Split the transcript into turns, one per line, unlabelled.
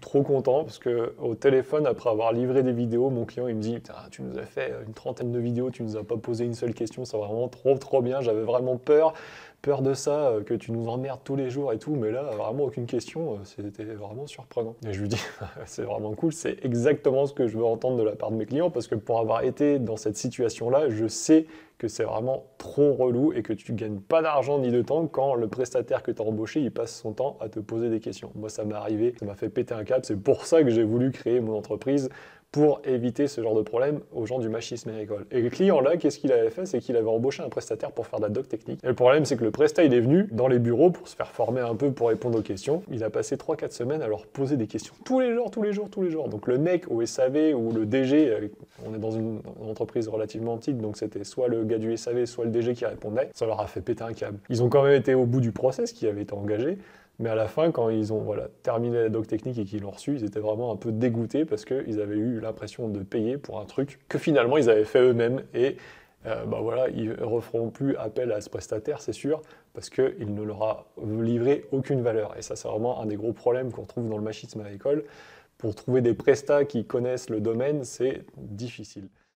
trop content parce que au téléphone, après avoir livré des vidéos, mon client il me dit Tu nous as fait une trentaine de vidéos, tu nous as pas posé une seule question, c'est vraiment trop trop bien. J'avais vraiment peur, peur de ça, euh, que tu nous emmerdes tous les jours et tout, mais là, vraiment aucune question, euh, c'était vraiment surprenant. Et je lui dis C'est vraiment cool, c'est exactement ce que je veux entendre de la part de mes clients parce que pour avoir été dans cette situation-là, je sais que c'est vraiment trop relou et que tu gagnes pas d'argent ni de temps quand le prestataire que tu as embauché, il passe son temps à te poser des questions. Moi, ça m'est arrivé, ça m'a fait péter un câble. C'est pour ça que j'ai voulu créer mon entreprise pour éviter ce genre de problème aux gens du machisme agricole. Et le client là, qu'est-ce qu'il avait fait? C'est qu'il avait embauché un prestataire pour faire de la doc technique. Et le problème, c'est que le prestat, il est venu dans les bureaux pour se faire former un peu pour répondre aux questions. Il a passé 3-4 semaines à leur poser des questions tous les jours, tous les jours, tous les jours. Donc le mec au SAV ou le DG, on est dans une entreprise relativement petite, donc c'était soit le gars du SAV, soit le DG qui répondait. Ça leur a fait péter un câble. Ils ont quand même été au bout du process qui avait été engagé. Mais à la fin, quand ils ont voilà, terminé la doc technique et qu'ils l'ont reçu, ils étaient vraiment un peu dégoûtés parce qu'ils avaient eu l'impression de payer pour un truc que finalement ils avaient fait eux-mêmes. Et euh, bah voilà, ils ne referont plus appel à ce prestataire, c'est sûr, parce qu'il ne leur a livré aucune valeur. Et ça, c'est vraiment un des gros problèmes qu'on trouve dans le machisme à l'école. Pour trouver des prestats qui connaissent le domaine, c'est difficile.